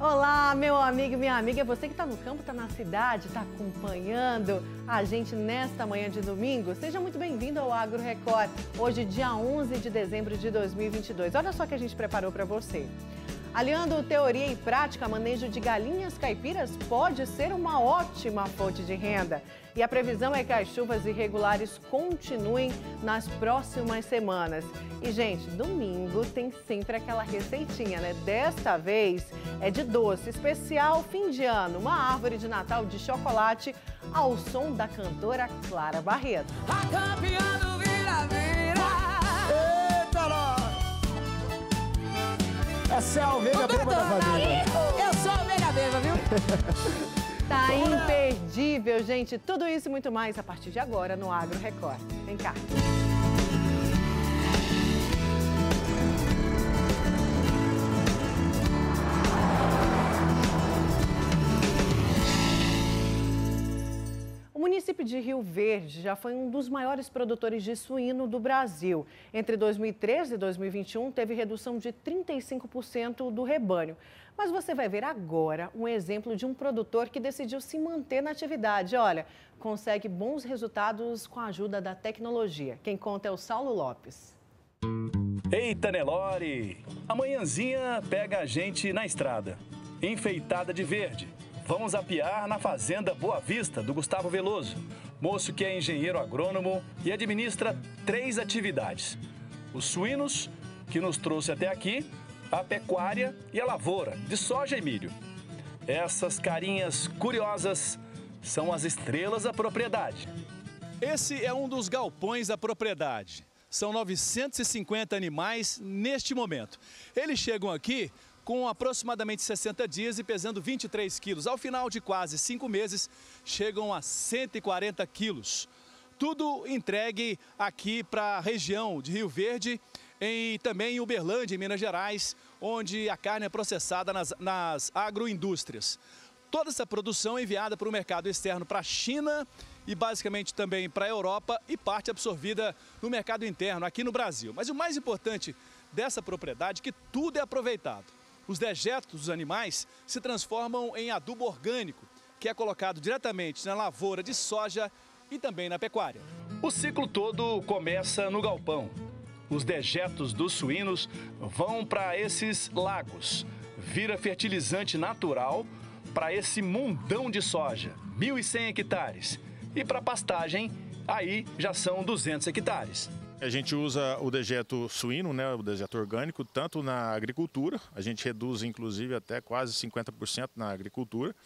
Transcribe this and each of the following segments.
Olá, meu amigo e minha amiga. É você que está no campo, está na cidade, está acompanhando a gente nesta manhã de domingo. Seja muito bem-vindo ao Agro Record. Hoje, dia 11 de dezembro de 2022. Olha só o que a gente preparou para você. Aliando teoria e prática, manejo de galinhas caipiras pode ser uma ótima fonte de renda. E a previsão é que as chuvas irregulares continuem nas próximas semanas. E, gente, domingo tem sempre aquela receitinha, né? Desta vez é de doce, especial fim de ano, uma árvore de Natal de chocolate ao som da cantora Clara Barreto. A campeã do! Essa é a ovelha beba da família. Eu sou a ovelha beba, viu? Tá imperdível, gente. Tudo isso e muito mais a partir de agora no Agro Record. Vem cá. Município de Rio Verde já foi um dos maiores produtores de suíno do Brasil. Entre 2013 e 2021, teve redução de 35% do rebanho. Mas você vai ver agora um exemplo de um produtor que decidiu se manter na atividade. Olha, consegue bons resultados com a ajuda da tecnologia. Quem conta é o Saulo Lopes. Eita, Nelore! Amanhãzinha pega a gente na estrada, enfeitada de verde Vamos apiar na Fazenda Boa Vista, do Gustavo Veloso, moço que é engenheiro agrônomo e administra três atividades: os suínos, que nos trouxe até aqui, a pecuária e a lavoura, de soja e milho. Essas carinhas curiosas são as estrelas da propriedade. Esse é um dos galpões da propriedade. São 950 animais neste momento. Eles chegam aqui com aproximadamente 60 dias e pesando 23 quilos. Ao final de quase cinco meses, chegam a 140 quilos. Tudo entregue aqui para a região de Rio Verde e também em Uberlândia, em Minas Gerais, onde a carne é processada nas, nas agroindústrias. Toda essa produção é enviada para o mercado externo para a China e basicamente também para a Europa e parte absorvida no mercado interno aqui no Brasil. Mas o mais importante dessa propriedade é que tudo é aproveitado. Os dejetos dos animais se transformam em adubo orgânico, que é colocado diretamente na lavoura de soja e também na pecuária. O ciclo todo começa no galpão. Os dejetos dos suínos vão para esses lagos, vira fertilizante natural para esse mundão de soja, 1.100 hectares. E para pastagem, aí já são 200 hectares. A gente usa o dejeto suíno, né, o dejeto orgânico, tanto na agricultura, a gente reduz inclusive até quase 50% na agricultura,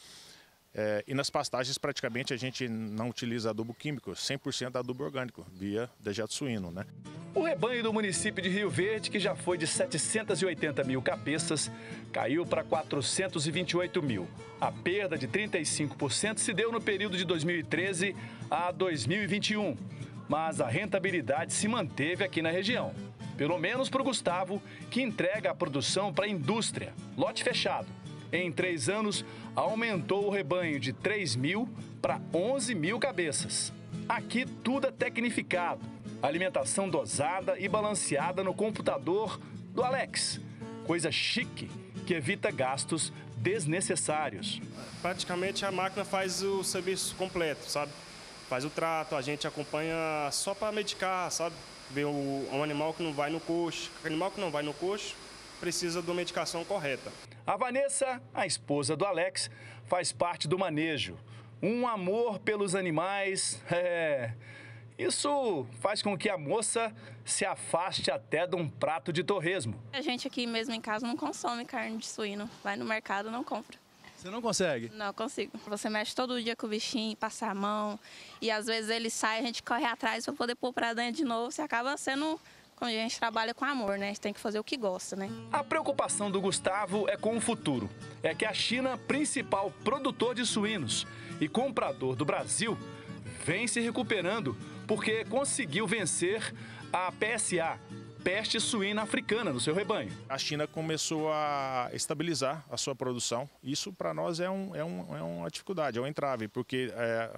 é, e nas pastagens praticamente a gente não utiliza adubo químico, 100% adubo orgânico, via dejeto suíno. Né? O rebanho do município de Rio Verde, que já foi de 780 mil cabeças, caiu para 428 mil. A perda de 35% se deu no período de 2013 a 2021 mas a rentabilidade se manteve aqui na região. Pelo menos para o Gustavo, que entrega a produção para a indústria. Lote fechado. Em três anos, aumentou o rebanho de 3 mil para 11 mil cabeças. Aqui tudo é tecnificado. Alimentação dosada e balanceada no computador do Alex. Coisa chique que evita gastos desnecessários. Praticamente a máquina faz o serviço completo, sabe? Faz o trato, a gente acompanha só para medicar, sabe? Ver o, um animal que não vai no coxo. O animal que não vai no coxo precisa da medicação correta. A Vanessa, a esposa do Alex, faz parte do manejo. Um amor pelos animais. É. Isso faz com que a moça se afaste até de um prato de torresmo. A gente aqui mesmo em casa não consome carne de suíno. Vai no mercado não compra. Você não consegue? Não consigo. Você mexe todo dia com o bichinho, passa a mão e às vezes ele sai, a gente corre atrás para poder pôr para dentro de novo. Você acaba sendo quando a gente trabalha com amor, né? A gente tem que fazer o que gosta, né? A preocupação do Gustavo é com o futuro. É que a China, principal produtor de suínos e comprador do Brasil, vem se recuperando porque conseguiu vencer a PSA, peste suína africana no seu rebanho. A China começou a estabilizar a sua produção. Isso para nós é, um, é, um, é, uma dificuldade, é um entrave, porque é,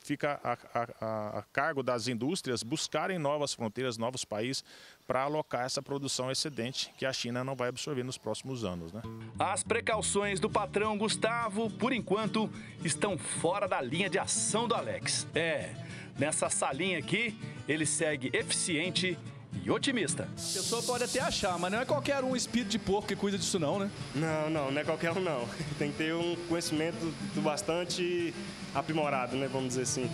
fica a, a, a cargo das indústrias buscarem novas fronteiras, novos países para alocar essa produção excedente que a China não vai absorver nos próximos anos. Né? As precauções do patrão Gustavo, por enquanto, estão fora da linha de ação do Alex. É, nessa salinha aqui, ele segue eficiente e otimista. A pessoa pode até achar, mas não é qualquer um espírito de porco que cuida disso não, né? Não, não, não é qualquer um não. Tem que ter um conhecimento bastante aprimorado, né, vamos dizer assim.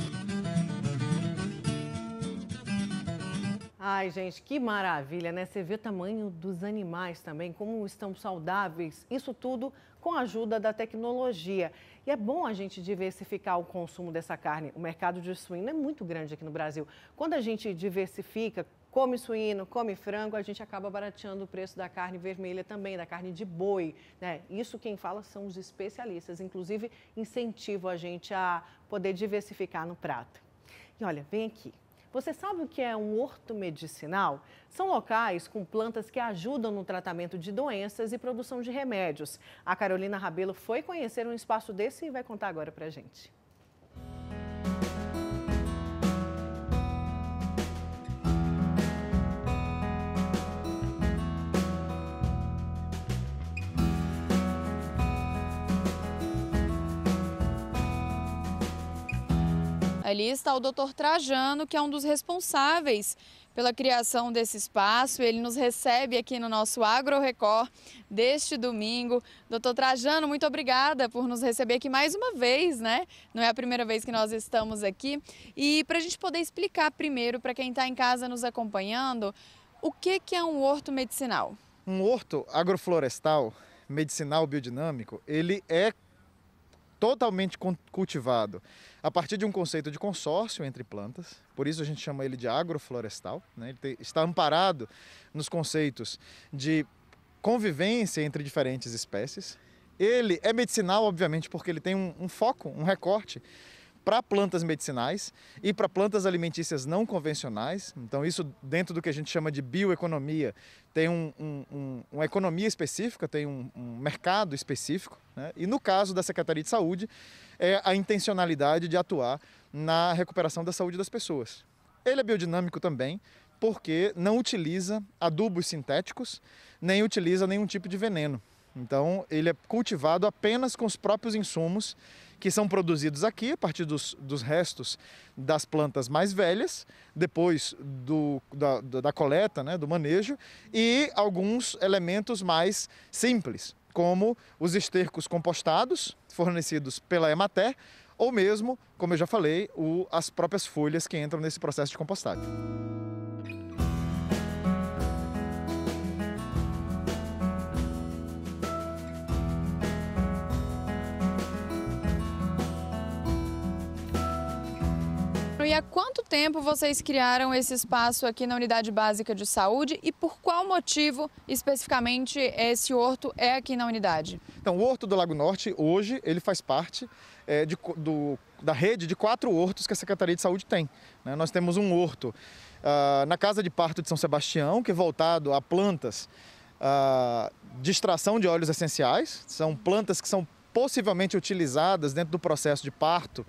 Ai, gente, que maravilha, né? Você vê o tamanho dos animais também, como estão saudáveis, isso tudo com a ajuda da tecnologia. E é bom a gente diversificar o consumo dessa carne. O mercado de suíno é muito grande aqui no Brasil. Quando a gente diversifica, come suíno, come frango, a gente acaba barateando o preço da carne vermelha também, da carne de boi. Né? Isso quem fala são os especialistas. Inclusive, incentivo a gente a poder diversificar no prato. E olha, vem aqui. Você sabe o que é um horto medicinal? São locais com plantas que ajudam no tratamento de doenças e produção de remédios. A Carolina Rabelo foi conhecer um espaço desse e vai contar agora pra gente. Ali está o doutor Trajano, que é um dos responsáveis pela criação desse espaço. Ele nos recebe aqui no nosso Agro Record deste domingo. Doutor Trajano, muito obrigada por nos receber aqui mais uma vez, né? Não é a primeira vez que nós estamos aqui. E para a gente poder explicar primeiro para quem está em casa nos acompanhando, o que, que é um horto medicinal? Um horto agroflorestal medicinal biodinâmico, ele é totalmente cultivado a partir de um conceito de consórcio entre plantas, por isso a gente chama ele de agroflorestal. Né? Ele está amparado nos conceitos de convivência entre diferentes espécies. Ele é medicinal, obviamente, porque ele tem um, um foco, um recorte para plantas medicinais e para plantas alimentícias não convencionais. Então, isso dentro do que a gente chama de bioeconomia, tem um, um, uma economia específica, tem um, mercado específico. Né? E no caso da Secretaria de Saúde, é a intencionalidade de atuar na recuperação da saúde das pessoas. Ele é biodinâmico também, porque não utiliza adubos sintéticos, nem utiliza nenhum tipo de veneno. Então, ele é cultivado apenas com os próprios insumos que são produzidos aqui a partir dos, dos restos das plantas mais velhas, depois do, da, da coleta, né, do manejo, e alguns elementos mais simples, como os estercos compostados, fornecidos pela Emater, ou mesmo, como eu já falei, o, as próprias folhas que entram nesse processo de compostagem. E há quanto tempo vocês criaram esse espaço aqui na Unidade Básica de Saúde e por qual motivo especificamente esse horto é aqui na unidade? Então, o Horto do Lago Norte, hoje, ele faz parte é, de, do, da rede de quatro hortos que a Secretaria de Saúde tem. Né? Nós temos um horto uh, na Casa de Parto de São Sebastião, que é voltado a plantas uh, de extração de óleos essenciais. São plantas que são possivelmente utilizadas dentro do processo de parto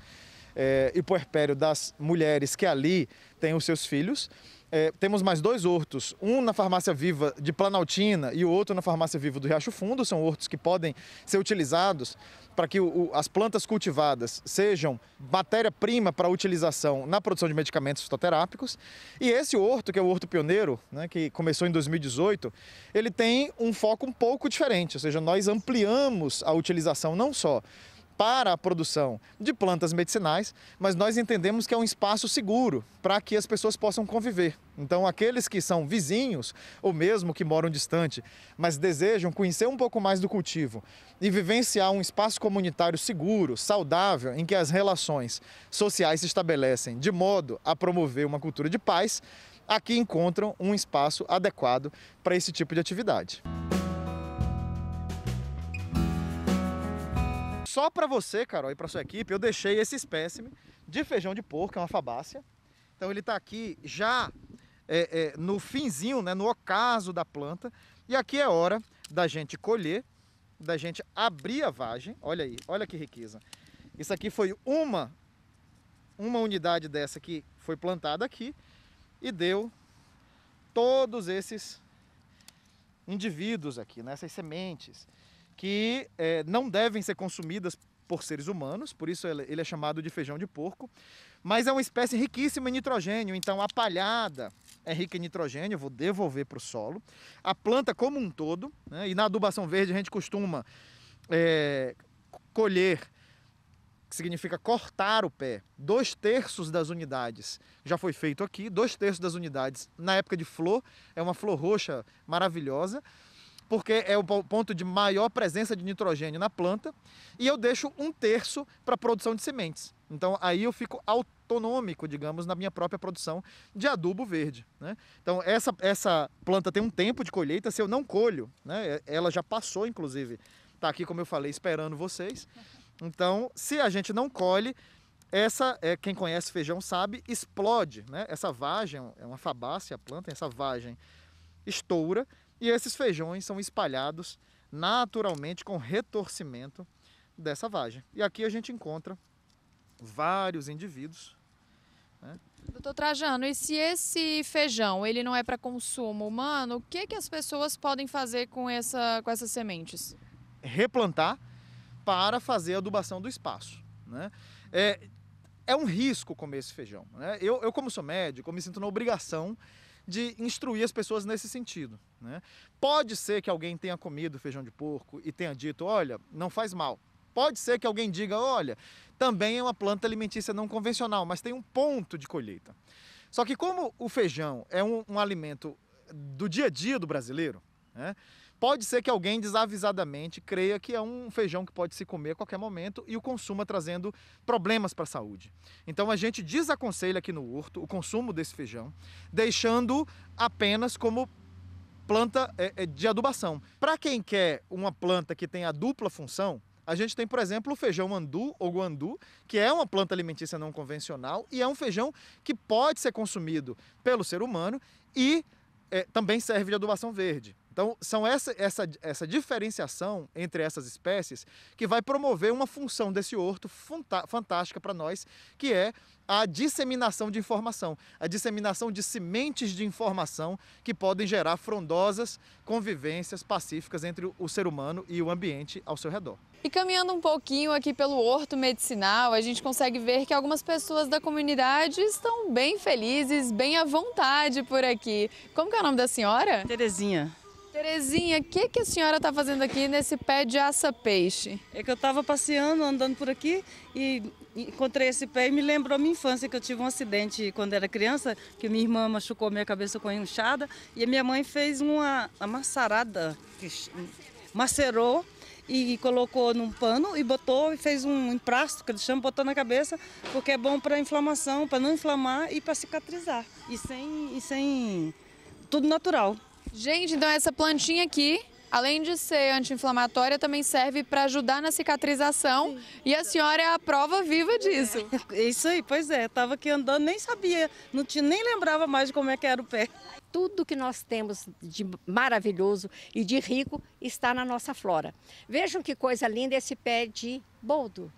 é, e puerpério das mulheres que ali têm os seus filhos. É, temos mais dois hortos, um na farmácia viva de Planaltina e o outro na farmácia viva do Riacho Fundo. São hortos que podem ser utilizados para que o, as plantas cultivadas sejam matéria-prima para utilização na produção de medicamentos fitoterápicos. E esse horto, que é o horto pioneiro, né, que começou em 2018, ele tem um foco um pouco diferente, ou seja, nós ampliamos a utilização não só para a produção de plantas medicinais, mas nós entendemos que é um espaço seguro para que as pessoas possam conviver. Então, aqueles que são vizinhos ou mesmo que moram distante, mas desejam conhecer um pouco mais do cultivo e vivenciar um espaço comunitário seguro, saudável, em que as relações sociais se estabelecem de modo a promover uma cultura de paz, aqui encontram um espaço adequado para esse tipo de atividade. Só para você, Carol, e para sua equipe, eu deixei esse espécime de feijão de porco, é uma fabácea. Então ele está aqui já é, é, no finzinho, né, no ocaso da planta. E aqui é hora da gente colher, da gente abrir a vagem. Olha aí, olha que riqueza. Isso aqui foi uma, uma unidade dessa que foi plantada aqui e deu todos esses indivíduos aqui, nessas né, sementes, que é, não devem ser consumidas por seres humanos, por isso ele é chamado de feijão de porco, mas é uma espécie riquíssima em nitrogênio, então a palhada é rica em nitrogênio, vou devolver para o solo. A planta como um todo, né, e na adubação verde a gente costuma é, colher que significa cortar o pé. Dois terços das unidades já foi feito aqui, dois terços das unidades na época de flor, é uma flor roxa maravilhosa, porque é o ponto de maior presença de nitrogênio na planta, e eu deixo um terço para a produção de sementes. Então aí eu fico autonômico, digamos, na minha própria produção de adubo verde. Né? Então essa, essa planta tem um tempo de colheita, se eu não colho, né? ela já passou inclusive, está aqui como eu falei, esperando vocês. Então, se a gente não colhe, essa, é, quem conhece feijão sabe, explode. Né? Essa vagem, é uma fabácea a planta, essa vagem estoura e esses feijões são espalhados naturalmente com retorcimento dessa vagem. E aqui a gente encontra vários indivíduos. Né? Doutor Trajano, e se esse feijão ele não é para consumo humano, o que, que as pessoas podem fazer com, essa, com essas sementes? Replantar para fazer a adubação do espaço. Né? É, é um risco comer esse feijão. Né? Eu, eu, como sou médico, eu me sinto na obrigação de instruir as pessoas nesse sentido. Né? Pode ser que alguém tenha comido feijão de porco e tenha dito, olha, não faz mal. Pode ser que alguém diga, olha, também é uma planta alimentícia não convencional, mas tem um ponto de colheita. Só que como o feijão é um, um alimento do dia a dia do brasileiro, né? Pode ser que alguém desavisadamente creia que é um feijão que pode se comer a qualquer momento e o consuma trazendo problemas para a saúde. Então a gente desaconselha aqui no horto o consumo desse feijão, deixando apenas como planta é, é, de adubação. Para quem quer uma planta que tenha dupla função, a gente tem, por exemplo, o feijão andu ou guandu, que é uma planta alimentícia não convencional e é um feijão que pode ser consumido pelo ser humano e é, também serve de adubação verde. Então, são essa, essa, essa diferenciação entre essas espécies que vai promover uma função desse horto fantástica para nós, que é a disseminação de informação, a disseminação de sementes de informação que podem gerar frondosas convivências pacíficas entre o ser humano e o ambiente ao seu redor. E caminhando um pouquinho aqui pelo horto medicinal, a gente consegue ver que algumas pessoas da comunidade estão bem felizes, bem à vontade por aqui. Como que é o nome da senhora? Terezinha. Terezinha, o que, que a senhora está fazendo aqui nesse pé de aça-peixe? É que eu estava passeando, andando por aqui e encontrei esse pé e me lembrou minha infância, que eu tive um acidente quando era criança, que minha irmã machucou minha cabeça com a enxada e a minha mãe fez uma amassarada, macerou e colocou num pano e botou e fez um emprasto, que eles chamam, botou na cabeça, porque é bom para inflamação, para não inflamar e para cicatrizar. E sem, e sem tudo natural. Gente, então essa plantinha aqui, além de ser anti-inflamatória, também serve para ajudar na cicatrização. Sim. E a senhora é a prova viva disso. É, isso aí, pois é. Estava aqui andando, nem sabia, não tinha, nem lembrava mais de como é que era o pé. Tudo que nós temos de maravilhoso e de rico está na nossa flora. Vejam que coisa linda esse pé de boldo.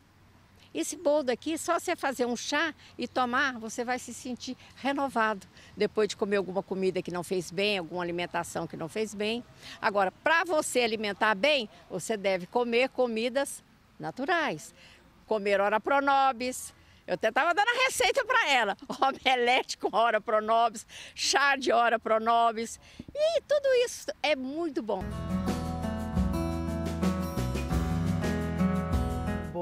Esse boldo aqui, só você fazer um chá e tomar, você vai se sentir renovado depois de comer alguma comida que não fez bem, alguma alimentação que não fez bem. Agora, para você alimentar bem, você deve comer comidas naturais. Comer ora pronobis, eu até estava dando a receita para ela. Omelete com hora pronobis, chá de hora pronobis. E tudo isso é muito bom.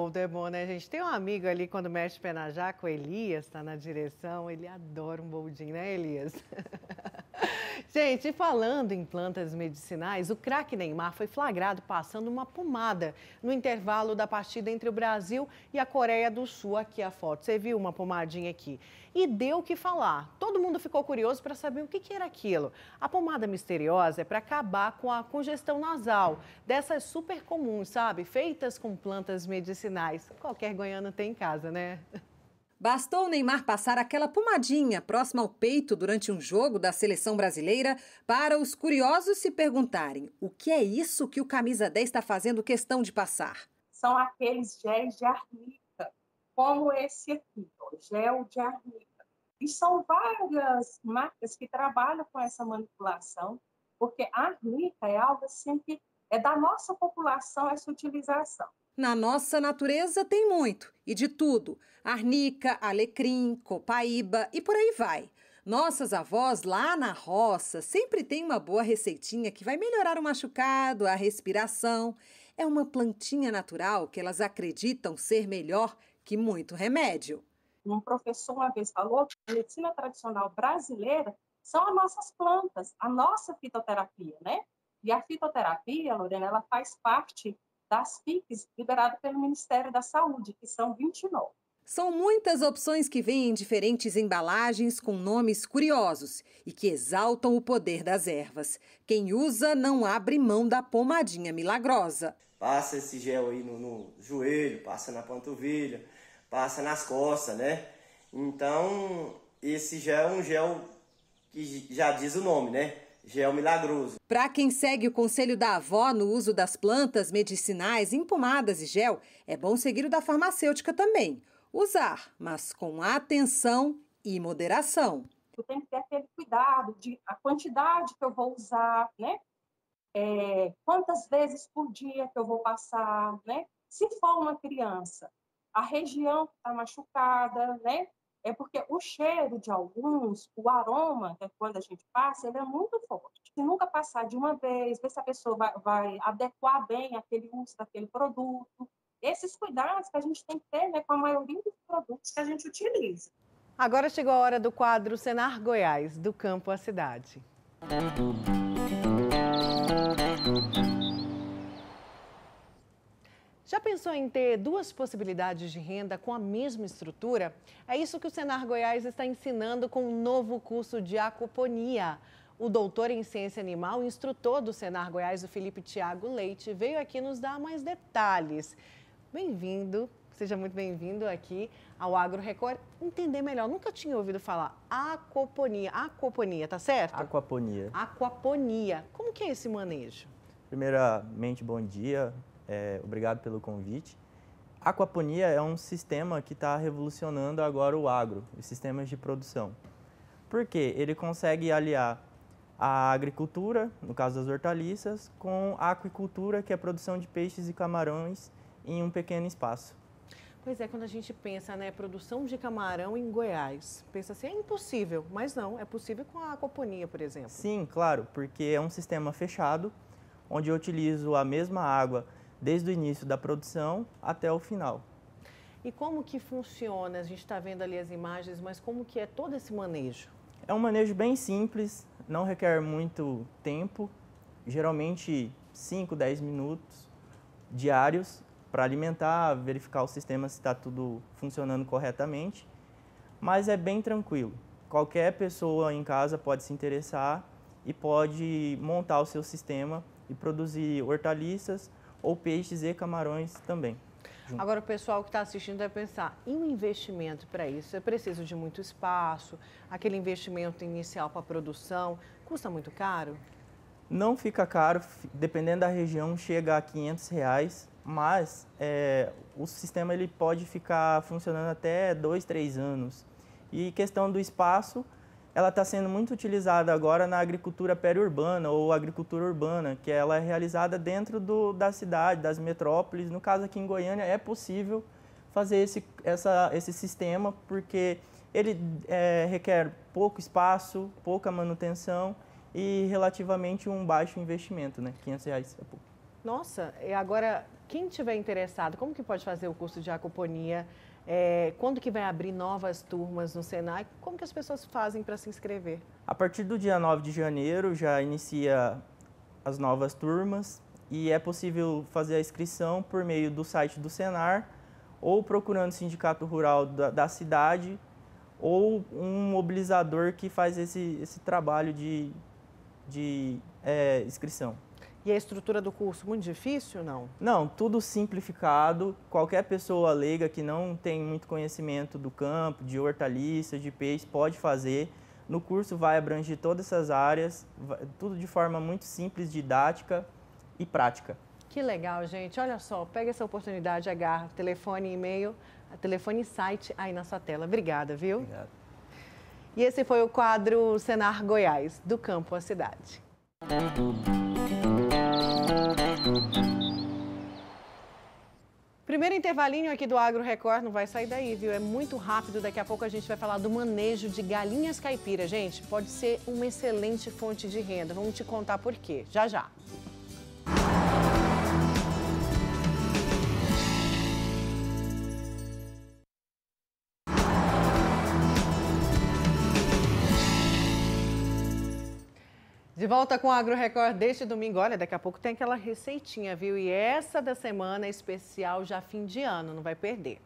Boldo é bom, né, gente? Tem um amigo ali, quando mexe pé na jaca, o Elias, está na direção, ele adora um boldinho, né, Elias? Gente, falando em plantas medicinais, o craque Neymar foi flagrado passando uma pomada no intervalo da partida entre o Brasil e a Coreia do Sul. Aqui a foto, você viu uma pomadinha aqui. E deu o que falar. Todo mundo ficou curioso para saber o que, que era aquilo. A pomada misteriosa é para acabar com a congestão nasal, dessas super comuns, sabe? Feitas com plantas medicinais. Qualquer goiano tem em casa, né? Bastou o Neymar passar aquela pomadinha próxima ao peito durante um jogo da seleção brasileira para os curiosos se perguntarem o que é isso que o camisa 10 está fazendo questão de passar. São aqueles géis de arnica, como esse aqui, gel de arnica. E são várias marcas que trabalham com essa manipulação, porque a arnica é algo assim que é da nossa população essa utilização. Na nossa natureza tem muito, e de tudo: arnica, alecrim, copaíba e por aí vai. Nossas avós lá na roça sempre têm uma boa receitinha que vai melhorar o machucado, a respiração. É uma plantinha natural que elas acreditam ser melhor que muito remédio. Um professor uma vez falou que a medicina tradicional brasileira são as nossas plantas, a nossa fitoterapia, né? E a fitoterapia, Lorena, ela faz parte das FICs liberadas pelo Ministério da Saúde, que são 29. São muitas opções que vêm em diferentes embalagens com nomes curiosos e que exaltam o poder das ervas. Quem usa não abre mão da pomadinha milagrosa. Passa esse gel aí no, no joelho, passa na panturrilha, passa nas costas, né? Então, esse gel é um gel que já diz o nome, né? Gel milagroso. Para quem segue o conselho da avó no uso das plantas medicinais em pomadas e gel, é bom seguir o da farmacêutica também. Usar, mas com atenção e moderação. Eu tenho que ter aquele cuidado de a quantidade que eu vou usar, né? É, quantas vezes por dia que eu vou passar, né? Se for uma criança, a região que está machucada, né? É porque o cheiro de alguns, o aroma, que é quando a gente passa, ele é muito forte. Se nunca passar de uma vez, ver se a pessoa vai, vai adequar bem aquele uso daquele produto. Esses cuidados que a gente tem que ter né, com a maioria dos produtos que a gente utiliza. Agora chegou a hora do quadro Senar Goiás, do campo à cidade. Já pensou em ter duas possibilidades de renda com a mesma estrutura? É isso que o Senar Goiás está ensinando com um novo curso de aquaponia. O doutor em ciência animal, instrutor do Senar Goiás, o Felipe Tiago Leite, veio aqui nos dar mais detalhes. Bem-vindo, seja muito bem-vindo aqui ao Agro Record. Entender melhor, nunca tinha ouvido falar aquaponia. Aquaponia, tá certo? Aquaponia. Aquaponia. Como que é esse manejo? Primeiramente, bom dia. É, obrigado pelo convite. A aquaponia é um sistema que está revolucionando agora o agro, os sistemas de produção. Por quê? Ele consegue aliar a agricultura, no caso das hortaliças, com a aquicultura, que é a produção de peixes e camarões em um pequeno espaço. Pois é, quando a gente pensa, né, produção de camarão em Goiás, pensa assim, é impossível, mas não, é possível com a aquaponia, por exemplo. Sim, claro, porque é um sistema fechado, onde eu utilizo a mesma água desde o início da produção até o final. E como que funciona? A gente está vendo ali as imagens, mas como que é todo esse manejo? É um manejo bem simples, não requer muito tempo, geralmente 5, 10 minutos diários para alimentar, verificar o sistema se está tudo funcionando corretamente, mas é bem tranquilo. Qualquer pessoa em casa pode se interessar e pode montar o seu sistema e produzir hortaliças ou peixes e camarões também. Junto. Agora, o pessoal que está assistindo deve pensar, e um investimento para isso? É preciso de muito espaço? Aquele investimento inicial para produção custa muito caro? Não fica caro, dependendo da região, chega a 500 reais, mas é, o sistema ele pode ficar funcionando até dois, três anos. E questão do espaço, ela está sendo muito utilizada agora na agricultura periurbana ou agricultura urbana, que ela é realizada dentro do, da cidade, das metrópoles. No caso aqui em Goiânia é possível fazer esse, essa, esse sistema porque ele é, requer pouco espaço, pouca manutenção e relativamente um baixo investimento, né? 500 reais é pouco. Nossa, e agora quem tiver interessado, como que pode fazer o curso de aquaponia? É, quando que vai abrir novas turmas no Senai? Como que as pessoas fazem para se inscrever? A partir do dia 9 de janeiro já inicia as novas turmas e é possível fazer a inscrição por meio do site do Senar ou procurando o sindicato rural da, da cidade ou um mobilizador que faz esse, esse trabalho de, de é, inscrição. E a estrutura do curso, muito difícil não? Não, tudo simplificado. Qualquer pessoa leiga que não tem muito conhecimento do campo, de hortaliças, de peixe, pode fazer. No curso vai abranger todas essas áreas, tudo de forma muito simples, didática e prática. Que legal, gente. Olha só, pega essa oportunidade, agarra telefone e e-mail, telefone e site aí na sua tela. Obrigada, viu? Obrigado. E esse foi o quadro Senar Goiás, do campo à cidade. Primeiro intervalinho aqui do Agro Record, não vai sair daí, viu? É muito rápido, daqui a pouco a gente vai falar do manejo de galinhas caipira. Gente, pode ser uma excelente fonte de renda. Vamos te contar por quê, já já. De volta com o Agro Record deste domingo. Olha, daqui a pouco tem aquela receitinha, viu? E essa da semana é especial já fim de ano, não vai perder.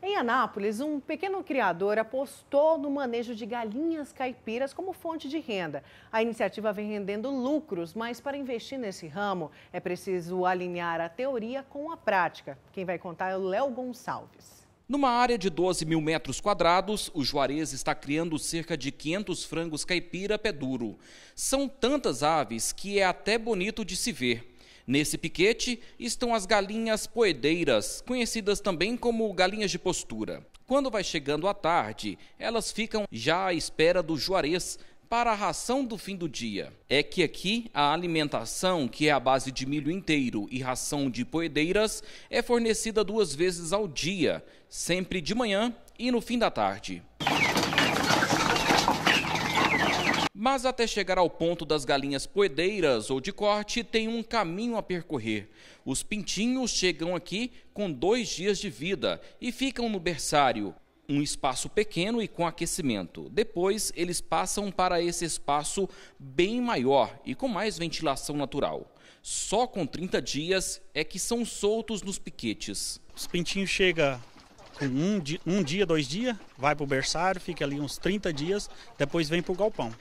Em Anápolis, um pequeno criador apostou no manejo de galinhas caipiras como fonte de renda. A iniciativa vem rendendo lucros, mas para investir nesse ramo é preciso alinhar a teoria com a prática. Quem vai contar é o Léo Gonçalves. Numa área de 12 mil metros quadrados, o Juarez está criando cerca de 500 frangos caipira pé duro. São tantas aves que é até bonito de se ver. Nesse piquete estão as galinhas poedeiras, conhecidas também como galinhas de postura. Quando vai chegando a tarde, elas ficam já à espera do Juarez para a ração do fim do dia. É que aqui a alimentação, que é a base de milho inteiro e ração de poedeiras, é fornecida duas vezes ao dia, sempre de manhã e no fim da tarde. Mas até chegar ao ponto das galinhas poedeiras ou de corte, tem um caminho a percorrer. Os pintinhos chegam aqui com dois dias de vida e ficam no berçário, um espaço pequeno e com aquecimento. Depois, eles passam para esse espaço bem maior e com mais ventilação natural. Só com 30 dias é que são soltos nos piquetes. Os pintinhos chegam um um dia dois dias, vai para o berçário, fica ali uns 30 dias, depois vem para o galpão.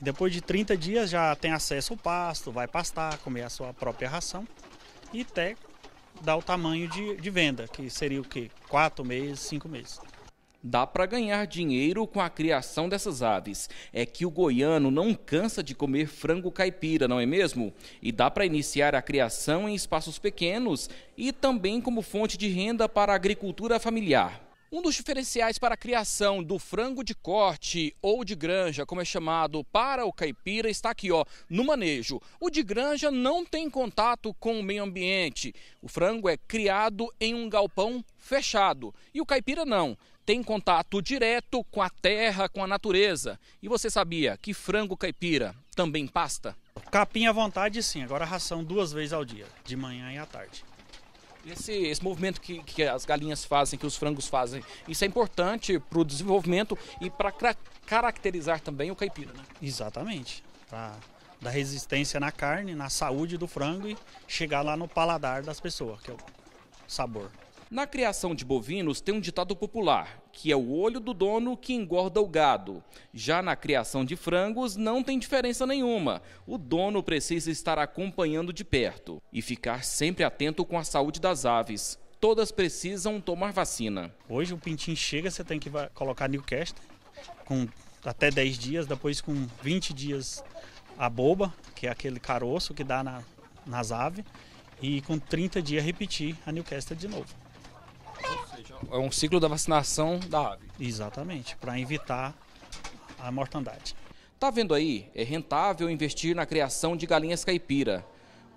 Depois de 30 dias já tem acesso ao pasto, vai pastar, comer a sua própria ração e até dar o tamanho de, de venda, que seria o quê? Quatro meses, cinco meses. Dá para ganhar dinheiro com a criação dessas aves. É que o goiano não cansa de comer frango caipira, não é mesmo? E dá para iniciar a criação em espaços pequenos e também como fonte de renda para a agricultura familiar. Um dos diferenciais para a criação do frango de corte ou de granja, como é chamado para o caipira, está aqui, ó, no manejo. O de granja não tem contato com o meio ambiente. O frango é criado em um galpão fechado e o caipira não tem contato direto com a terra, com a natureza. E você sabia que frango caipira também pasta? Capim à vontade, sim. Agora ração duas vezes ao dia, de manhã e à tarde. Esse, esse movimento que, que as galinhas fazem, que os frangos fazem, isso é importante para o desenvolvimento e para caracterizar também o caipira, né? Exatamente. Para dar resistência na carne, na saúde do frango e chegar lá no paladar das pessoas, que é o sabor. Na criação de bovinos tem um ditado popular, que é o olho do dono que engorda o gado. Já na criação de frangos não tem diferença nenhuma. O dono precisa estar acompanhando de perto e ficar sempre atento com a saúde das aves. Todas precisam tomar vacina. Hoje o pintinho chega, você tem que colocar Newcastle com até 10 dias, depois com 20 dias a boba, que é aquele caroço que dá na, nas aves, e com 30 dias repetir a Newcastle de novo é um ciclo da vacinação da ave. Exatamente, para evitar a mortandade. Tá vendo aí? É rentável investir na criação de galinhas caipira.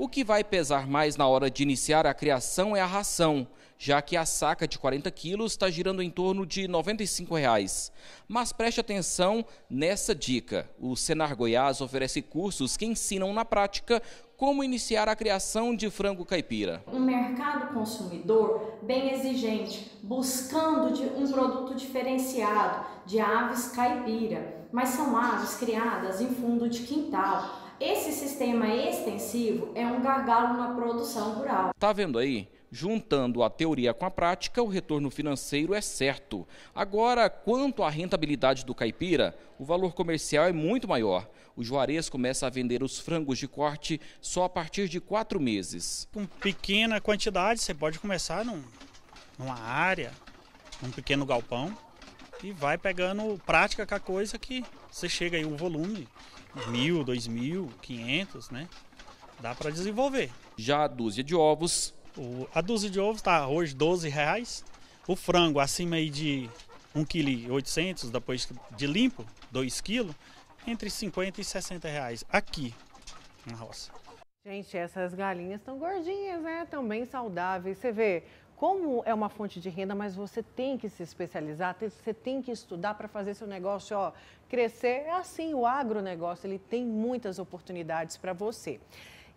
O que vai pesar mais na hora de iniciar a criação é a ração, já que a saca de 40 quilos está girando em torno de 95 reais. Mas preste atenção nessa dica. O Senar Goiás oferece cursos que ensinam na prática como iniciar a criação de frango caipira. Um mercado consumidor bem exigente, buscando um produto diferenciado de aves caipira, mas são aves criadas em fundo de quintal. Esse sistema extensivo é um gargalo na produção rural. Tá vendo aí? Juntando a teoria com a prática, o retorno financeiro é certo. Agora, quanto à rentabilidade do caipira, o valor comercial é muito maior. O Juarez começa a vender os frangos de corte só a partir de quatro meses. Com pequena quantidade, você pode começar num, numa área, num pequeno galpão, e vai pegando prática com a coisa que você chega aí o volume, mil, dois mil, quinhentos, né? Dá para desenvolver. Já a dúzia de ovos o, a dúzia de ovos está hoje 12 reais. O frango acima aí de 1,8 kg, depois de limpo, 2 kg, entre 50 e 60 reais aqui na roça. Gente, essas galinhas estão gordinhas, né? Estão bem saudáveis. Você vê como é uma fonte de renda, mas você tem que se especializar, você tem que estudar para fazer seu negócio ó, crescer. É assim, o agronegócio ele tem muitas oportunidades para você.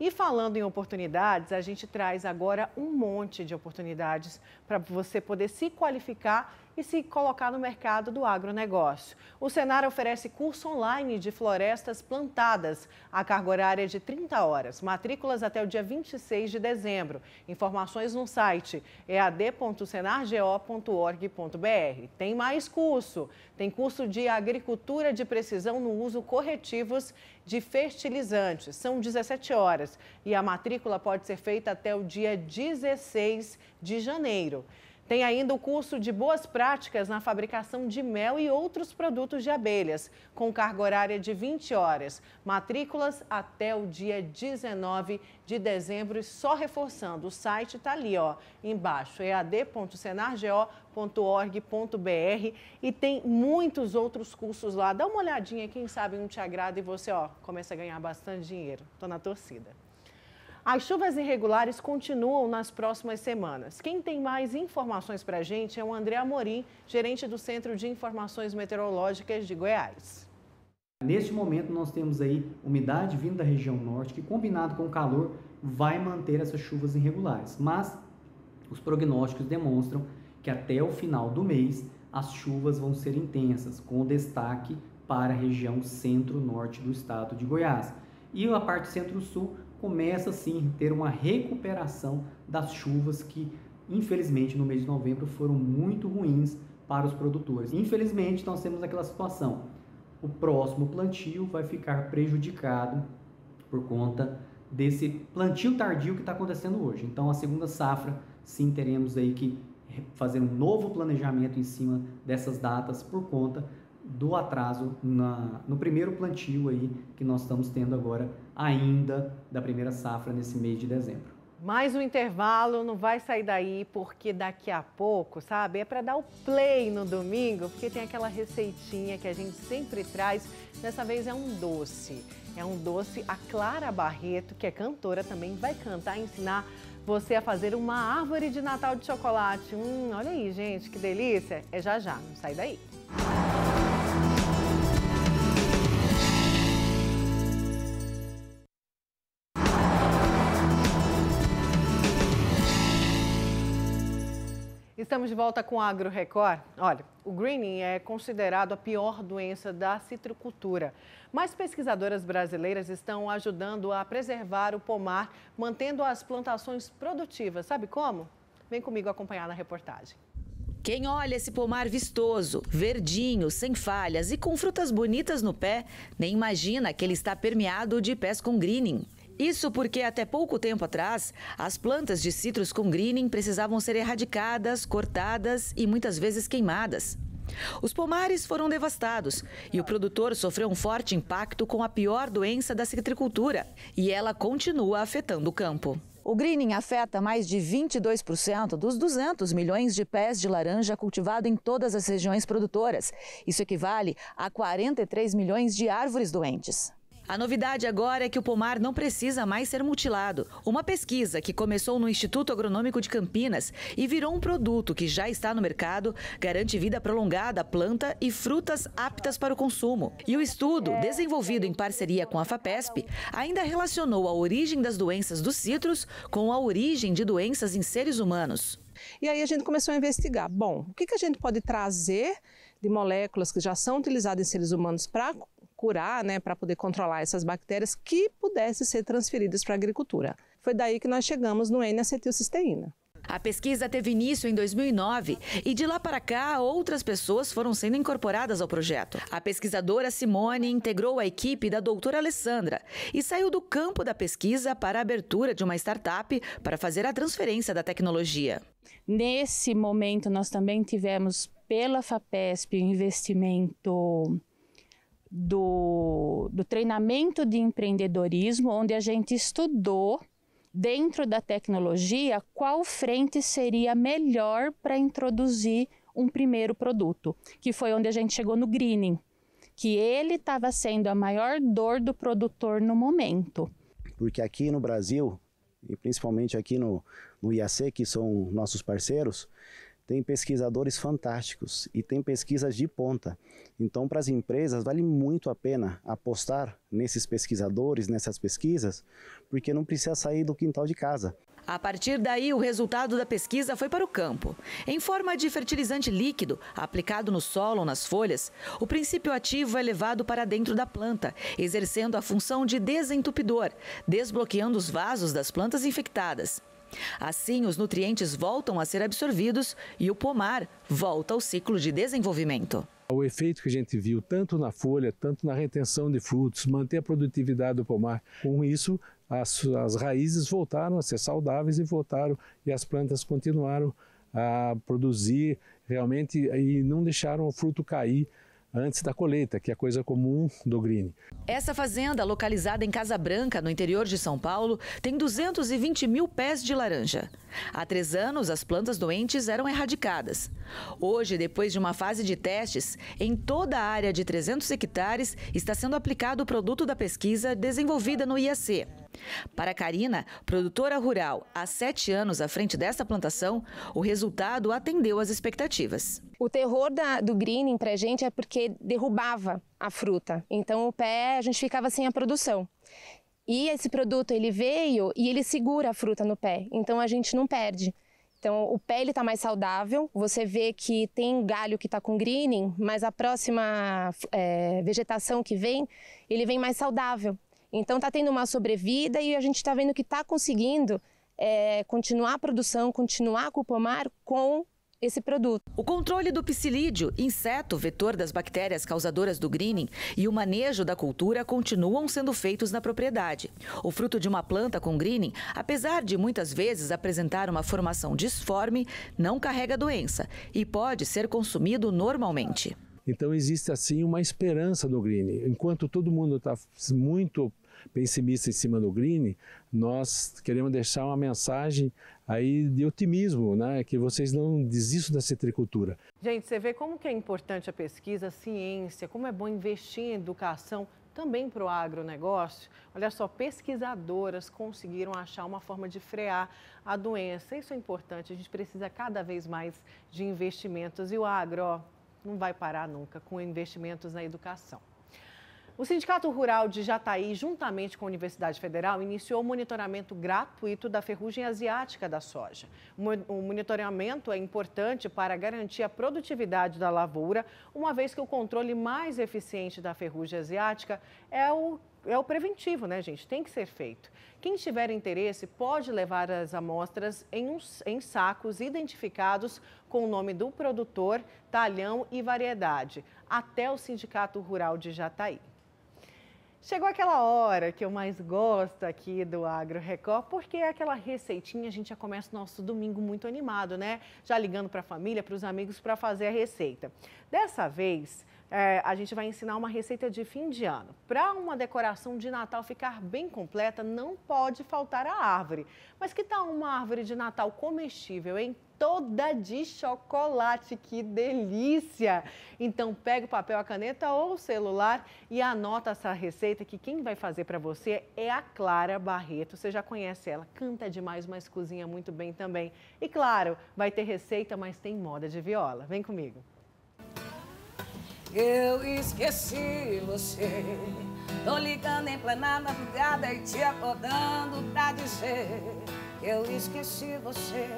E falando em oportunidades, a gente traz agora um monte de oportunidades para você poder se qualificar e se colocar no mercado do agronegócio. O Senar oferece curso online de florestas plantadas. A carga horária é de 30 horas. Matrículas até o dia 26 de dezembro. Informações no site ead.senargo.org.br. Tem mais curso. Tem curso de agricultura de precisão no uso corretivos de fertilizantes. São 17 horas e a matrícula pode ser feita até o dia 16 de janeiro. Tem ainda o curso de boas práticas na fabricação de mel e outros produtos de abelhas, com carga horária de 20 horas. Matrículas até o dia 19 de dezembro. E só reforçando, o site está ali, ó, embaixo, ead.senargo.org.br e tem muitos outros cursos lá. Dá uma olhadinha, quem sabe um te agrada e você, ó, começa a ganhar bastante dinheiro. Estou na torcida. As chuvas irregulares continuam nas próximas semanas. Quem tem mais informações para a gente é o André Amorim, gerente do Centro de Informações Meteorológicas de Goiás. Neste momento, nós temos aí umidade vindo da região norte, que combinado com o calor vai manter essas chuvas irregulares. Mas os prognósticos demonstram que até o final do mês as chuvas vão ser intensas, com destaque para a região centro-norte do estado de Goiás. E a parte centro-sul começa sim a ter uma recuperação das chuvas que, infelizmente, no mês de novembro foram muito ruins para os produtores. Infelizmente, nós temos aquela situação. O próximo plantio vai ficar prejudicado por conta desse plantio tardio que está acontecendo hoje. Então, a segunda safra, sim, teremos aí que fazer um novo planejamento em cima dessas datas por conta do atraso na, no primeiro plantio aí que nós estamos tendo agora ainda da primeira safra nesse mês de dezembro. Mais um intervalo, não vai sair daí porque daqui a pouco, sabe? É para dar o play no domingo, porque tem aquela receitinha que a gente sempre traz. Dessa vez é um doce. É um doce. A Clara Barreto, que é cantora, também vai cantar e ensinar você a fazer uma árvore de Natal de chocolate. Hum, olha aí, gente, que delícia. É já já, não sai daí. Estamos de volta com o Agro Record. Olha, o greening é considerado a pior doença da citricultura, mas pesquisadoras brasileiras estão ajudando a preservar o pomar, mantendo as plantações produtivas. Sabe como? Vem comigo acompanhar na reportagem. Quem olha esse pomar vistoso, verdinho, sem falhas e com frutas bonitas no pé, nem imagina que ele está permeado de pés com greening. Isso porque até pouco tempo atrás, as plantas de citros com greening precisavam ser erradicadas, cortadas e muitas vezes queimadas. Os pomares foram devastados e o produtor sofreu um forte impacto com a pior doença da citricultura, e ela continua afetando o campo. O greening afeta mais de 22% dos 200 milhões de pés de laranja cultivado em todas as regiões produtoras. Isso equivale a 43 milhões de árvores doentes. A novidade agora é que o pomar não precisa mais ser mutilado. Uma pesquisa que começou no Instituto Agronômico de Campinas e virou um produto que já está no mercado garante vida prolongada à planta e frutas aptas para o consumo. E o estudo, desenvolvido em parceria com a FAPESP, ainda relacionou a origem das doenças dos citros com a origem de doenças em seres humanos. E aí a gente começou a investigar. Bom, o que, que a gente pode trazer de moléculas que já são utilizadas em seres humanos para curar, né, para poder controlar essas bactérias que pudessem ser transferidas para a agricultura. Foi daí que nós chegamos no N-acetilcisteína. A pesquisa teve início em 2009 e de lá para cá outras pessoas foram sendo incorporadas ao projeto. A pesquisadora Simone integrou a equipe da doutora Alessandra e saiu do campo da pesquisa para a abertura de uma startup para fazer a transferência da tecnologia. Nesse momento, nós também tivemos pela FAPESP o investimento do, do treinamento de empreendedorismo, onde a gente estudou dentro da tecnologia, qual frente seria melhor para introduzir um primeiro produto, que foi onde a gente chegou no greening, que ele estava sendo a maior dor do produtor no momento. Porque aqui no Brasil, e principalmente aqui no, no IAC, que são nossos parceiros, tem pesquisadores fantásticos e tem pesquisas de ponta. Então, para as empresas, vale muito a pena apostar nesses pesquisadores, nessas pesquisas, porque não precisa sair do quintal de casa. A partir daí, o resultado da pesquisa foi para o campo. Em forma de fertilizante líquido, aplicado no solo ou nas folhas, o princípio ativo é levado para dentro da planta, exercendo a função de desentupidor, desbloqueando os vasos das plantas infectadas. Assim, os nutrientes voltam a ser absorvidos e o pomar volta ao ciclo de desenvolvimento. O efeito que a gente viu tanto na folha, tanto na retenção de frutos, manter a produtividade do pomar, com isso as, as raízes voltaram a ser saudáveis e voltaram e as plantas continuaram a produzir realmente e não deixaram o fruto cair antes da colheita, que é coisa comum do green. Essa fazenda, localizada em Casa Branca, no interior de São Paulo, tem 220 mil pés de laranja. Há três anos, as plantas doentes eram erradicadas. Hoje, depois de uma fase de testes, em toda a área de 300 hectares está sendo aplicado o produto da pesquisa desenvolvida no IAC. Para Karina, produtora rural há sete anos à frente dessa plantação, o resultado atendeu às expectativas. O terror da, do greening para a gente é porque derrubava a fruta. Então o pé a gente ficava sem a produção. E esse produto ele veio e ele segura a fruta no pé. Então a gente não perde. Então o pé ele está mais saudável. Você vê que tem galho que está com greening, mas a próxima é, vegetação que vem ele vem mais saudável. Então está tendo uma sobrevida e a gente está vendo que está conseguindo é, continuar a produção, continuar com o pomar com esse produto. O controle do psilídeo, inseto vetor das bactérias causadoras do greening, e o manejo da cultura continuam sendo feitos na propriedade. O fruto de uma planta com greening, apesar de muitas vezes apresentar uma formação disforme, não carrega doença e pode ser consumido normalmente. Então existe assim uma esperança no greening. Enquanto todo mundo está muito pessimista em cima do green, nós queremos deixar uma mensagem aí de otimismo, né? Que vocês não desistam da citricultura. Gente, você vê como que é importante a pesquisa, a ciência, como é bom investir em educação também para o agronegócio. Olha só, pesquisadoras conseguiram achar uma forma de frear a doença. Isso é importante, a gente precisa cada vez mais de investimentos e o agro ó, não vai parar nunca com investimentos na educação. O Sindicato Rural de Jataí, juntamente com a Universidade Federal, iniciou o monitoramento gratuito da ferrugem asiática da soja. O monitoramento é importante para garantir a produtividade da lavoura, uma vez que o controle mais eficiente da ferrugem asiática é o é o preventivo, né, gente? Tem que ser feito. Quem tiver interesse pode levar as amostras em, uns, em sacos identificados com o nome do produtor, talhão e variedade, até o Sindicato Rural de Jataí. Chegou aquela hora que eu mais gosto aqui do Agro Record, porque é aquela receitinha, a gente já começa o nosso domingo muito animado, né? Já ligando para a família, para os amigos para fazer a receita. Dessa vez, é, a gente vai ensinar uma receita de fim de ano. Para uma decoração de Natal ficar bem completa, não pode faltar a árvore. Mas que tal uma árvore de Natal comestível, hein? Toda de chocolate. Que delícia! Então, pega o papel, a caneta ou o celular e anota essa receita que quem vai fazer para você é a Clara Barreto. Você já conhece ela, canta demais, mas cozinha muito bem também. E claro, vai ter receita, mas tem moda de viola. Vem comigo. Eu esqueci você. Tô ligando em plena madrugada e te acordando pra dizer eu esqueci você.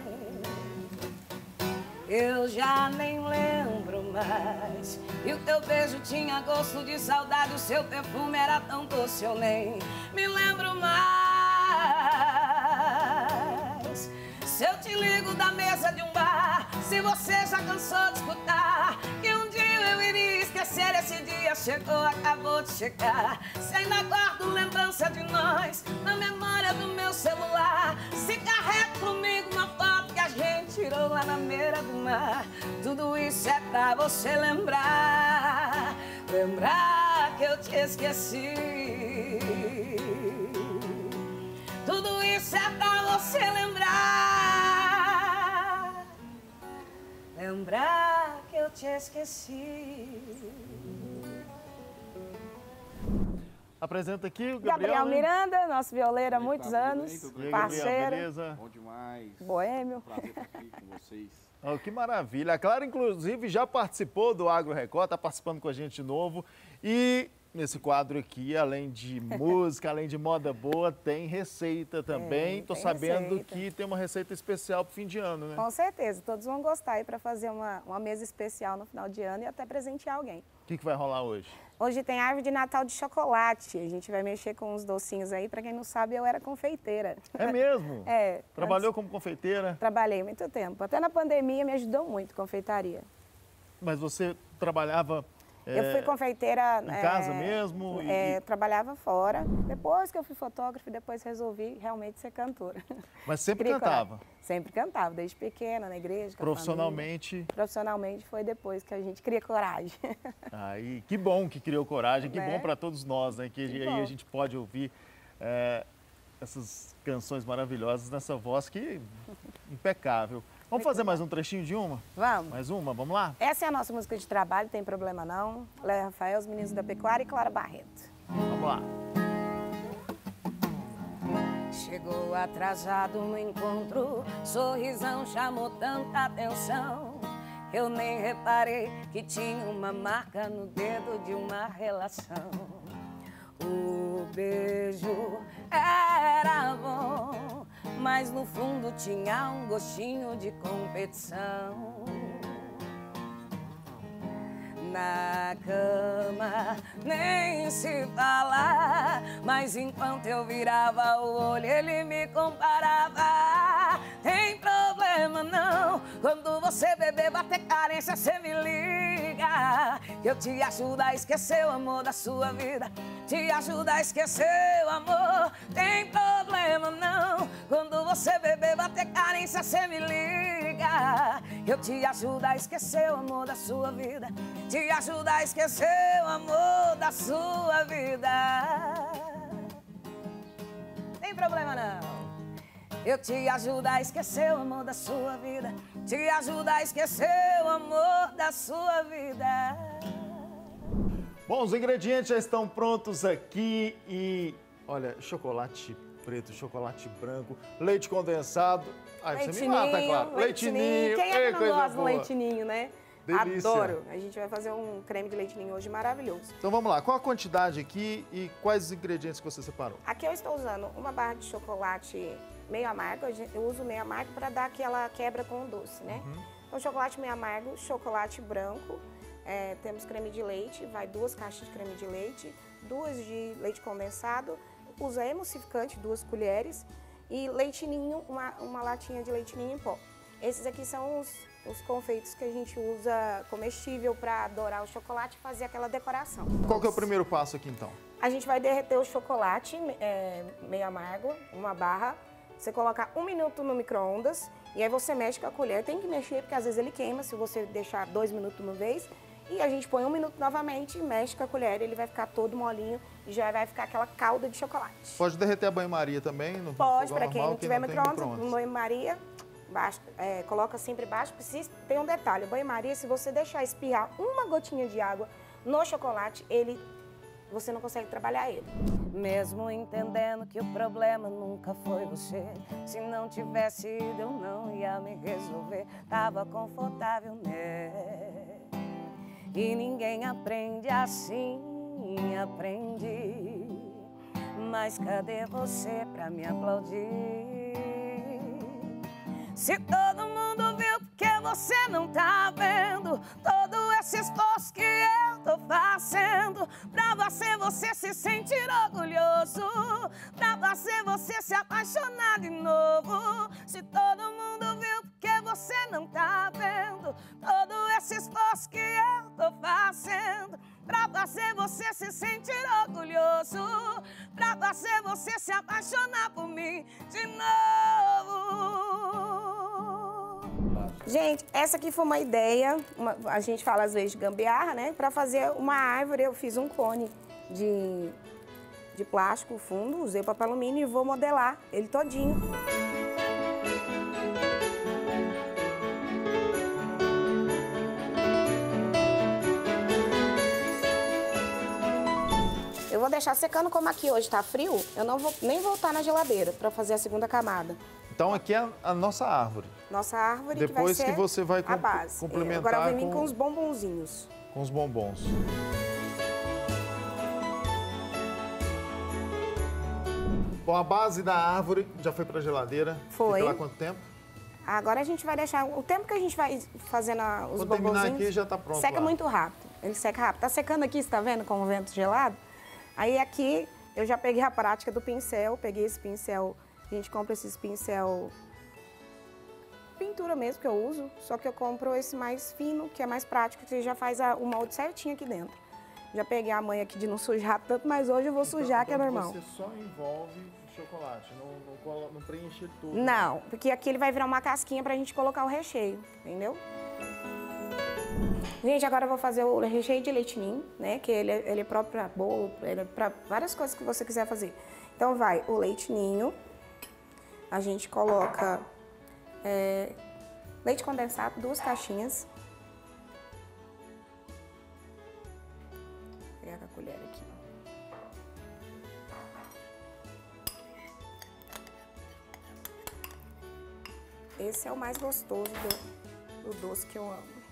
Eu já nem lembro mais. E o teu beijo tinha gosto de saudade, o seu perfume era tão doce, eu nem me lembro mais. Se eu te ligo da mesa de um bar, se você já cansou de escutar que um dia eu iria esquecer esse dia chegou, acabou de chegar. Se ainda guardo lembrança de nós na memória do meu celular, se carrego comigo uma foto a gente tirou lá na beira do mar, tudo isso é pra você lembrar, lembrar que eu te esqueci. Tudo isso é pra você lembrar. Lembrar que eu te esqueci. Apresenta aqui o Gabriel, Gabriel, né? Miranda, nosso violeiro há muitos anos, E aí, Gabriel, parceiro, beleza? Bom demais. boêmio. Prazer estar aqui com vocês. Oh, que maravilha. A Clara, inclusive, já participou do Agro Record, está participando com a gente de novo. E nesse quadro aqui, além de música, além de moda boa, tem receita também. Estou sabendo receita. que tem uma receita especial para o fim de ano, né? Com certeza, todos vão gostar aí para fazer uma, uma mesa especial no final de ano e até presentear alguém. O que, que vai rolar hoje? Hoje tem árvore de Natal de chocolate. A gente vai mexer com uns docinhos aí. Para quem não sabe, eu era confeiteira. É mesmo? É. Trabalhou como confeiteira, Trabalhei muito tempo. Até na pandemia me ajudou muito confeitaria. mas você trabalhava eu é, fui confeiteira. em casa mesmo? E- é, Trabalhava fora. Depois que eu fui fotógrafa, depois resolvi realmente ser cantora. Mas sempre Criei cantava. Sempre cantava, desde pequena, na igreja. Profissionalmente? Profissionalmente foi depois que a gente cria coragem. Aí, que bom que criou coragem, que Né? bom para todos nós, né? Que, Que aí bom. a gente pode ouvir é, essas canções maravilhosas nessa voz que impecável. Vamos fazer mais um trechinho de uma? Vamos. Mais uma, vamos lá? Essa é a nossa música de trabalho, tem problema não. Léo Rafael, os meninos da Pecuária e Clara Barreto. Vamos lá. Chegou atrasado no encontro, sorrisão chamou tanta atenção. Eu nem reparei que tinha uma marca no dedo de uma relação. O beijo era bom, mas no fundo tinha um gostinho de competição. Na cama nem se fala, mas enquanto eu virava o olho, ele me comparava. Tem problema não, quando você beber, bater carência, você me liga. Que eu te ajudo a esquecer o amor da sua vida, te ajudo a esquecer o amor. Tem problema não, quando você beber, bater carência, você me liga. Eu te ajudo a esquecer o amor da sua vida, te ajudo a esquecer o amor da sua vida. Tem problema não. Eu te ajudo a esquecer o amor da sua vida, te ajudo a esquecer o amor da sua vida. Bom, os ingredientes já estão prontos aqui e olha, chocolate preto, chocolate branco, leite condensado. Ai, você me mata, claro. Leitinho. Quem é que não gosta do boa. leitinho, né? Delícia. Adoro. A gente vai fazer um creme de leitinho hoje maravilhoso. Então vamos lá, qual a quantidade aqui e quais os ingredientes que você separou? Aqui eu estou usando uma barra de chocolate meio amargo. Eu uso meio amargo para dar aquela quebra com o doce, né? Então, chocolate meio amargo, chocolate branco. é, temos creme de leite, vai duas caixas de creme de leite, duas de leite condensado. Usa emulsificante, duas colheres. E leitinho, uma, uma latinha de leitinho em pó. Esses aqui são os, os confeitos que a gente usa comestível para dourar o chocolate e fazer aquela decoração. Qual que é o primeiro passo aqui então? A gente vai derreter o chocolate é, meio amargo, uma barra. Você coloca um minuto no micro-ondas e aí você mexe com a colher. Tem que mexer porque às vezes ele queima se você deixar dois minutos uma vez. E a gente põe um minuto novamente, mexe com a colher, ele vai ficar todo molinho e já vai ficar aquela calda de chocolate. Pode derreter a banho-maria também? No Pode, para quem não tiver micro-ondas, banho-maria, baixo- é, coloca sempre baixo. Precisa, tem um detalhe, banho-maria, se você deixar espirrar uma gotinha de água no chocolate, ele, você não consegue trabalhar ele. Mesmo entendendo que o problema nunca foi você. Se não tivesse ido, eu não ia me resolver. Tava confortável, né? E ninguém aprende assim, aprendi. Mas cadê você pra me aplaudir? Se todo mundo viu, por que você não tá vendo? Todo esse esforço que eu tô fazendo pra fazer você se sentir orgulhoso, pra fazer você se apaixonar de novo. Se todo mundo viu, porque você não tá vendo todo esse esforço que eu tô fazendo pra fazer você se sentir orgulhoso, pra fazer você se apaixonar por mim de novo. Gente, essa aqui foi uma ideia, uma- a gente fala às vezes de gambiarra, né? Para fazer uma árvore, eu fiz um cone de, de plástico fundo, usei papel alumínio e vou modelar ele todinho. Deixar secando como aqui hoje tá frio, eu não vou nem voltar na geladeira para fazer a segunda camada. Então aqui é a nossa árvore, Nossa árvore que vai Depois que você vai a com- base. complementar Agora eu vou vir com- com os bombonzinhos. com os bombons. Bom, a base da árvore já foi para a geladeira. Foi. Fica lá quanto tempo? Agora a gente vai deixar o tempo que a gente vai fazendo a- os Quando terminar bombonzinhos. aqui, já tá pronto Seca lá. muito rápido. Ele seca rápido. Tá secando aqui, você tá vendo com o vento gelado? Aí aqui eu já peguei a prática do pincel, peguei esse pincel, a gente compra esses pincel pintura mesmo que eu uso, só que eu compro esse mais fino, que é mais prático, que você já faz a- o molde certinho aqui dentro. Já peguei a manha aqui de não sujar tanto, mas hoje eu vou sujar, que é normal. Então, Você só envolve chocolate, não, não, não preenche tudo. Não, porque aqui ele vai virar uma casquinha pra gente colocar o recheio, entendeu? Gente, agora eu vou fazer o recheio de leite ninho, né? Que ele, é- ele é próprio para bolo, ele é para várias coisas que você quiser fazer. Então vai o leite ninho, a gente coloca é, leite condensado, duas caixinhas. Vou pegar com a colher aqui. Esse é o mais gostoso do, do doce que eu amo.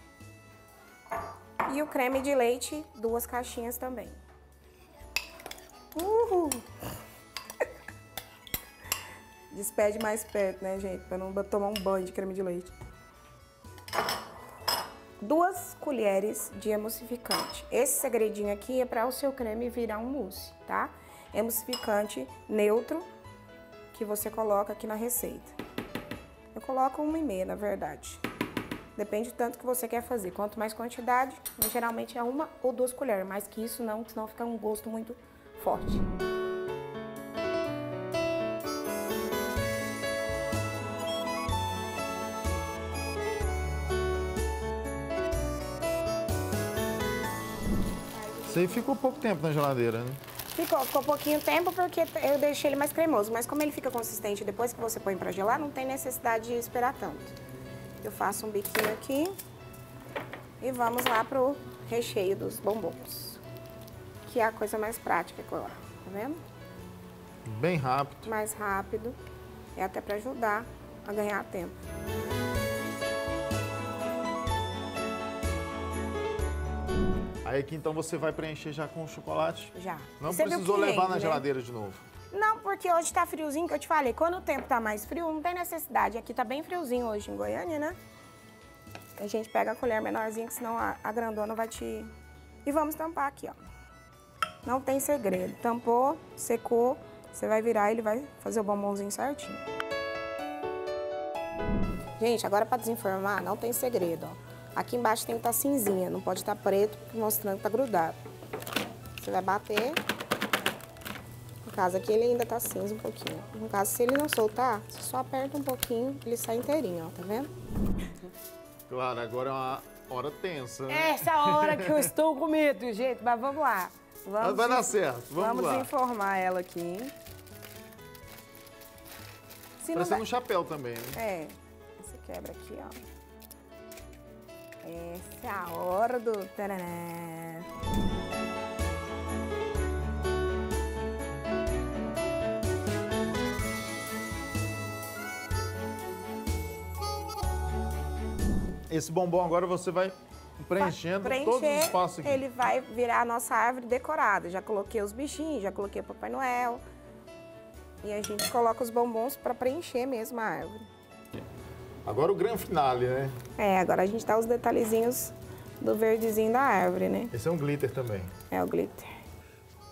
E o creme de leite, duas caixinhas também. Uhul! Despede mais perto, né, gente? Pra não tomar um banho de creme de leite. Duas colheres de emulsificante. Esse segredinho aqui é para o seu creme virar um mousse, tá? Emulsificante neutro que você coloca aqui na receita. Eu coloco uma e meia, na verdade. Depende do tanto que você quer fazer. Quanto mais quantidade, geralmente é uma ou duas colheres. Mais que isso não, senão fica um gosto muito forte. Isso aí ficou pouco tempo na geladeira, né? Ficou, ficou pouquinho tempo porque eu deixei ele mais cremoso. Mas como ele fica consistente depois que você põe pra gelar, não tem necessidade de esperar tanto. Eu faço um biquinho aqui e vamos lá pro recheio dos bombons. Que é a coisa mais prática agora, tá vendo? Bem rápido. Mais rápido. É até pra ajudar a ganhar tempo. Aí aqui então você vai preencher já com o chocolate? Já. Não Você precisou levar rende, na né? geladeira de novo. Não, porque hoje tá friozinho, que eu te falei. Quando o tempo tá mais frio, não tem necessidade. Aqui tá bem friozinho hoje em Goiânia, né? A gente pega a colher menorzinha, que senão a, a grandona vai te... E vamos tampar aqui, ó. Não tem segredo. Tampou, secou, você vai virar e ele vai fazer o bombonzinho certinho. Gente, agora pra desenformar, não tem segredo, ó. Aqui embaixo tem que estar cinzinha, não pode estar preto, mostrando que tá grudado. Você vai bater caso aqui ele ainda tá cinza um pouquinho. No caso, se ele não soltar, você só aperta um pouquinho, ele sai inteirinho, ó, tá vendo? Claro, agora é uma hora tensa, né? Essa hora que eu estou com medo, gente, mas vamos lá. Vamos vai dar certo, vamos lá. informar ela aqui. Se der- um chapéu também, né? É, você quebra aqui, ó. Essa é a hora do... Taraná. Esse bombom agora você vai preenchendo todos os espaços aqui. ele vai virar a nossa árvore decorada. Já coloquei os bichinhos, já coloquei o Papai Noel. E a gente coloca os bombons para preencher mesmo a árvore. Agora o grande finale, né? É, agora a gente tá os detalhezinhos do verdezinho da árvore, né? Esse é um glitter também. É o glitter.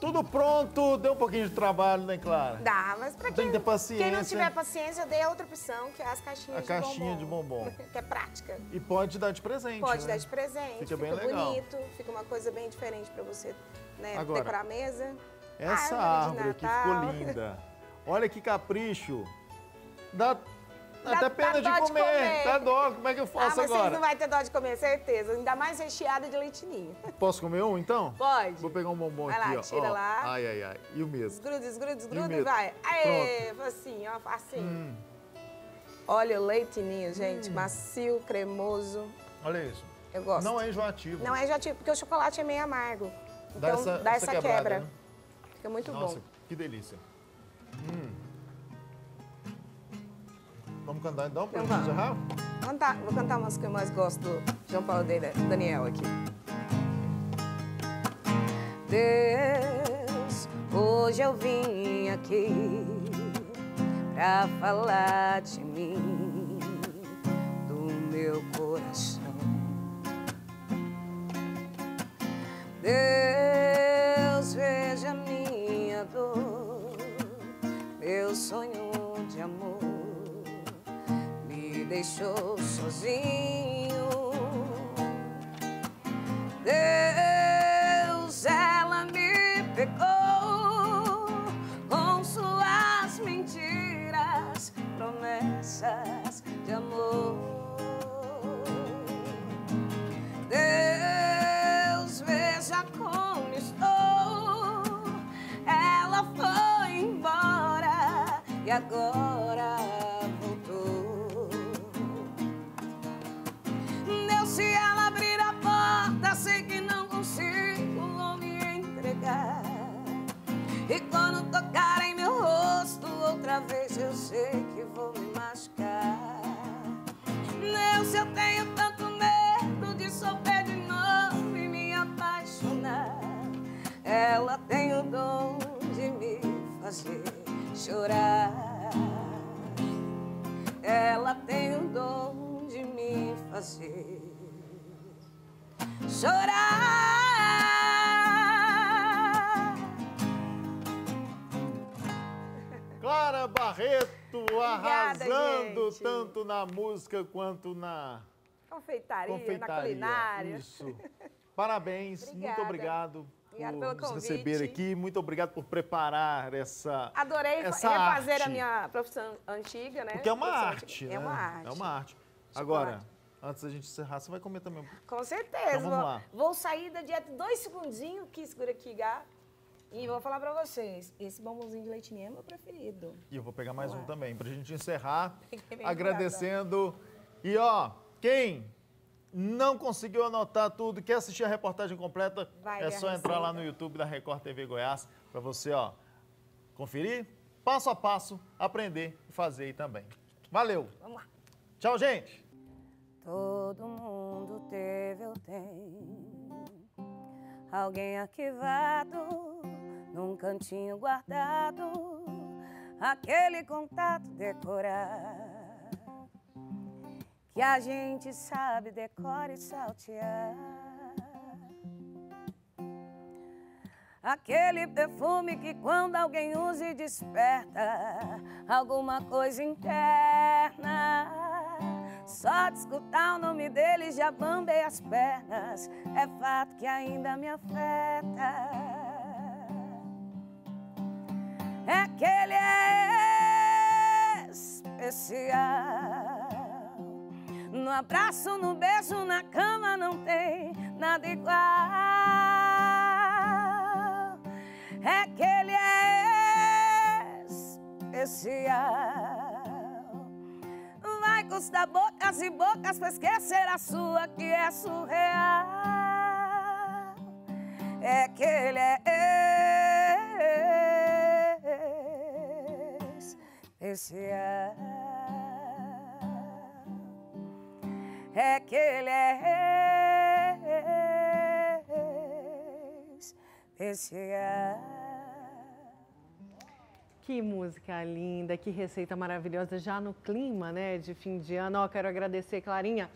Tudo pronto, deu um pouquinho de trabalho, né, Clara? Dá, mas pra Tem quem, que ter paciência. quem não tiver paciência, eu dei a outra opção, que é as caixinhas A de caixinha bombom. de bombom. que é prática. E pode dar de presente, Pode né? dar de presente, Fica fica, bem legal. bonito, fica uma coisa bem diferente pra você né, Agora, decorar a mesa. Essa Árvore de árvore aqui Natal. ficou linda. Olha que capricho. Dá, Dá- até dá pena de dó de comer. comer. Dá dó. Como é que eu Ah, faço vocês agora? não vai ter dó de comer, certeza. Ainda mais recheada de leitinho. Posso comer um, então? Pode. Vou pegar um bombom Vai aqui, lá, ó. tira Ó. lá. Ai, ai, ai. E o mesmo? Desgruda, desgruda, desgruda e vai. Aê, assim, ó, assim. Hum. Olha o leitinho, gente, macio, cremoso. Olha isso. Eu gosto. Não é enjoativo. Não é enjoativo, porque o chocolate é meio amargo. Dá Então essa- dá essa essa, quebra. né? Fica muito Nossa, bom. que delícia. Hum. Vamos cantar então pra Então gente vamos. encerrar? Cantar, vou cantar uma música que eu mais gosto do João Paulo Daniel aqui. Deus, hoje eu vim aqui pra falar de mim, do meu coração. Deus, veja minha dor, meu sonho de amor deixou sozinho. Deus, ela me pegou com suas mentiras, promessas de amor. Deus, veja como estou. Ela foi embora e agora chorar. Ela tem o dom de me fazer chorar. Clara Barreto arrasando gente. tanto na música quanto na Confeitaria, confeitaria. na culinária. Isso. Parabéns, muito Obrigada. obrigado Obrigada por pelo nos convite. receber aqui. Muito obrigado por preparar essa Adorei essa refazer arte. a minha profissão antiga, né? Porque é uma arte, antiga. né? É uma arte. É uma arte. Agora, antes da gente encerrar, você vai comer também. um Com certeza. Então vamos lá. vou sair da dieta dois segundinhos, que segura aqui, Gá. E vou falar pra vocês, esse bombonzinho de leitinho é meu preferido. E eu vou pegar mais um Vamos lá. também, pra gente encerrar, agradecendo. E ó, quem não conseguiu anotar tudo, quer assistir a reportagem completa, Vai é só entrar lá receita. no YouTube da Record TV Goiás, pra você, ó, conferir, passo a passo, aprender e fazer aí também. Valeu! Vamos lá. Tchau, gente! Todo mundo teve ou tem alguém arquivado num cantinho guardado, aquele contato decorar que a gente sabe decora e saltear. Aquele perfume que quando alguém usa e desperta alguma coisa interna. Só de escutar o nome dele já bambei as pernas. É fato que ainda me afeta. É que ele é especial. No abraço, no beijo, na cama não tem nada igual. É que ele é especial. Vai custar bocas e bocas pra esquecer a sua que é surreal. É que ele é especial. É que ele é especial. Que música linda, que receita maravilhosa, já no clima, né, de fim de ano. Ó, quero agradecer, Clarinha.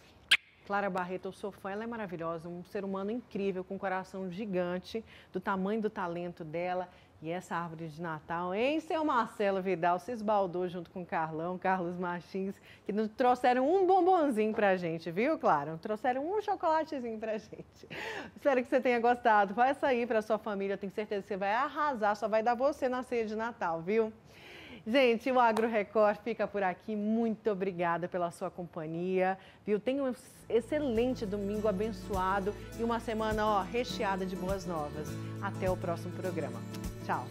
Clara Barreto, eu sou fã, ela é maravilhosa, um ser humano incrível, com um coração gigante, do tamanho do talento dela. E essa árvore de Natal, hein, seu Marcelo Vidal, se esbaldou junto com Carlão, Carlos Martins, que nos trouxeram um bombonzinho pra gente, viu, Clara? Trouxeram um chocolatezinho pra gente. Espero que você tenha gostado. Vai sair pra sua família, tenho certeza que você vai arrasar, só vai dar você na ceia de Natal, viu? Gente, o Agro Record fica por aqui. Muito obrigada pela sua companhia. Viu? Tenha um excelente domingo abençoado e uma semana ó, recheada de boas novas. Até o próximo programa. Tchau.